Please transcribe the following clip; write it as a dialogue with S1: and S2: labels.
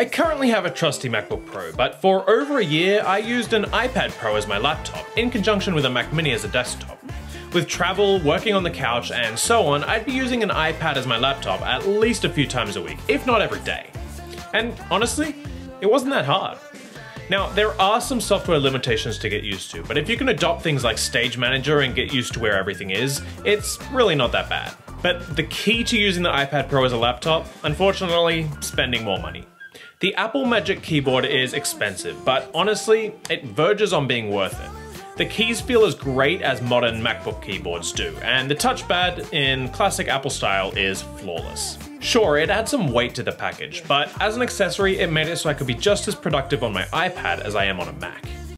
S1: I currently have a trusty MacBook Pro, but for over a year I used an iPad Pro as my laptop, in conjunction with a Mac Mini as a desktop. With travel, working on the couch, and so on, I'd be using an iPad as my laptop at least a few times a week, if not every day. And honestly, it wasn't that hard. Now, there are some software limitations to get used to, but if you can adopt things like Stage Manager and get used to where everything is, it's really not that bad. But the key to using the iPad Pro as a laptop, unfortunately, spending more money. The Apple Magic Keyboard is expensive, but honestly, it verges on being worth it. The keys feel as great as modern MacBook keyboards do, and the touchpad in classic Apple style is flawless. Sure, it adds some weight to the package, but as an accessory, it made it so I could be just as productive on my iPad as I am on a Mac.